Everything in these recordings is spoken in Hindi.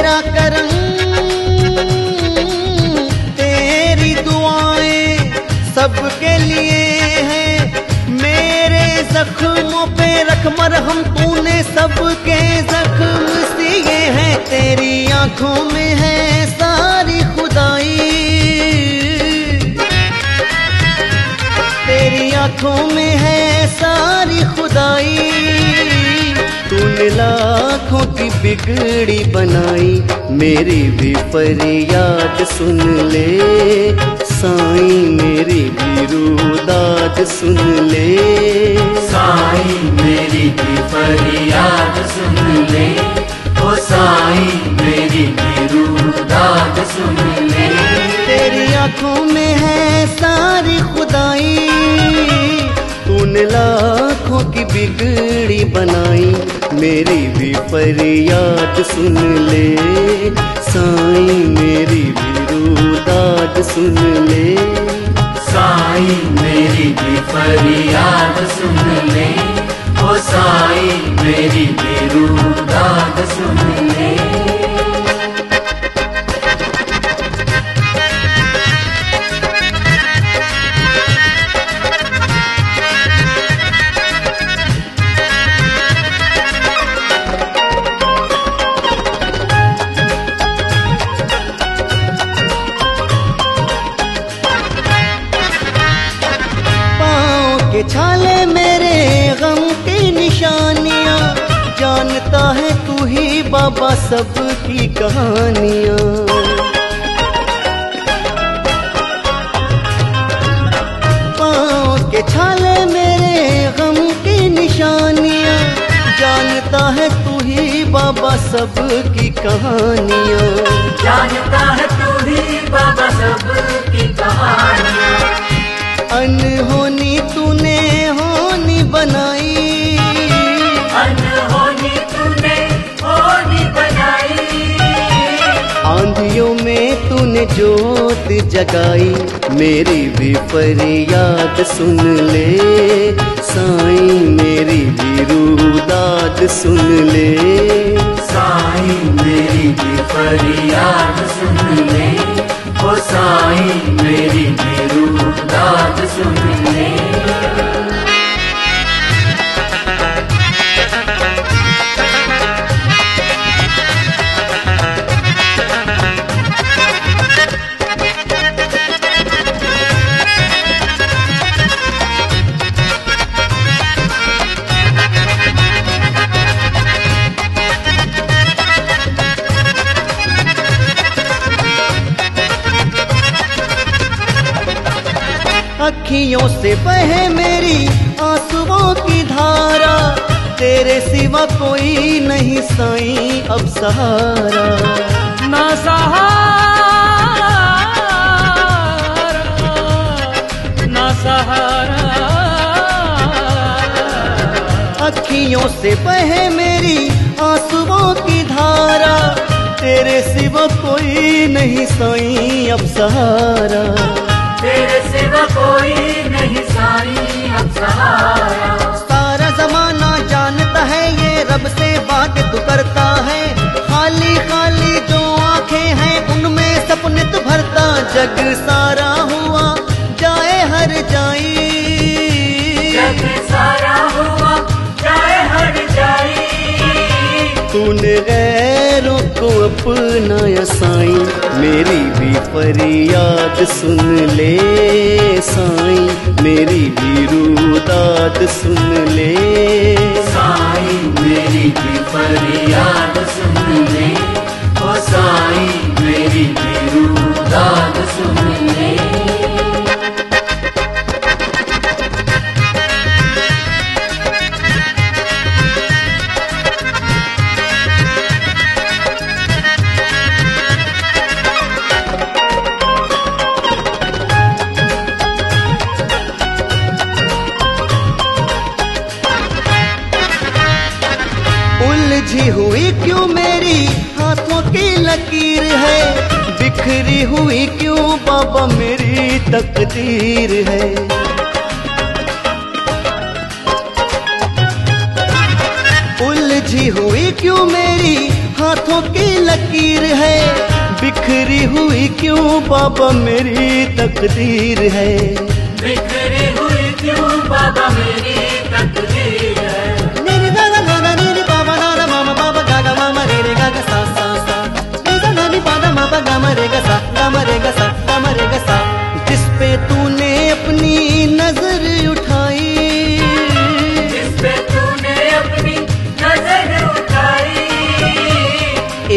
तेरा करम, तेरी दुआएँ सबके लिए है। मेरे जख्मों पे रख मरहम, तूने सबके जख्म सिए हैं। तेरी आँखों में है सारी खुदाई। तेरी आँखों में है सारी खुदाई। लाखों की बिगड़ी बनाई मेरी भी फरियाद सुन ले। साई मेरी भी रुदाद सुन ले। साई मेरी भी फरियाद सुन ले। ओ साई मेरी भी रुदाद सुन ले। तेरी आँखों में है सारी खुदाई। तूने लाखों की बिगड़ी बनाई, मेरी भी फरियाद सुन ले। साईं, मेरी भी रुदाद सुन ले। साई, मेरी भी फरियाद सुन ले। ओ साई, मेरी भी रुदाद सुन ले। छाले मेरे गम की निशानियाँ। जानता है तू ही बाबा सब की कहानियाँ के छाले मेरे गम की निशानियाँ। जानता है तू ही बाबा सबकी कहानियाँ। जानता है तू ही बाबा सब जोत जगाई। मेरी भी फरियाद सुन ले। साईं, मेरी भी रूदाद सुन ले। साई, मेरी भी फरियाद सुन ले। अखियों से बहे मेरी आंसुओं की धारा। तेरे सिवा कोई नहीं साई अब सहारा। ना सहारा ना सहारा। अखियों से बहे मेरी आंसुओं की धारा। तेरे सिवा कोई नहीं साईं अब सहारा। तेरे कोई नहीं साई अब सहारा सारा जमाना जानता है ये रब से बात तू करता है। खाली खाली जो आँखें हैं उनमें सपने तू भरता जग सारा हुआ। जाए हर जाई। जग सारा हुआ जाए हट जाई। तूने गैरों को अपनाया साई। मेरी भी फरियाद सुन ले साई। मेरी भी रुदाद सुन ले। साई, मेरी भी फरियाद सुन ले। ओ साई, मेरी भी रुदाद उलझी हुई क्यों मेरी? हाथों की लकीर है। बिखरी हुई क्यों बाबा मेरी तकदीर है? उलझी हुई क्यों मेरी? हाथों की लकीर है। बिखरी हुई क्यों बाबा मेरी तकदीर है?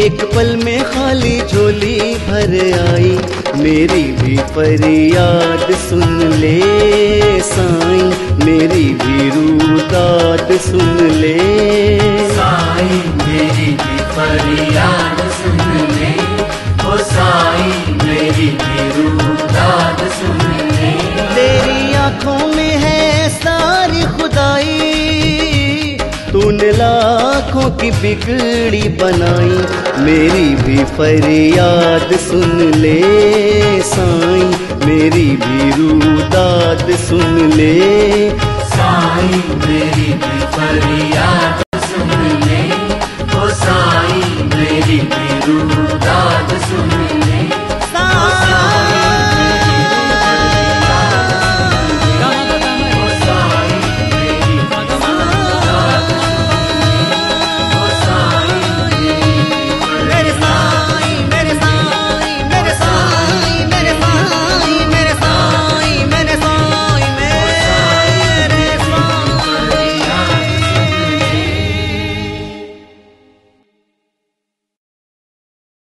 एक पल में खाली झोली भर आई। मेरी भी फरियाद सुन ले साईं। मेरी भी रूदाद सुन ले। साई, मेरी भी फरियाद सुन ले। ओ साई की बिगड़ी बनाई। मेरी भी फरियाद सुन ले साई। मेरी भी रूदाद सुन ले। साई, मेरी भी फरियाद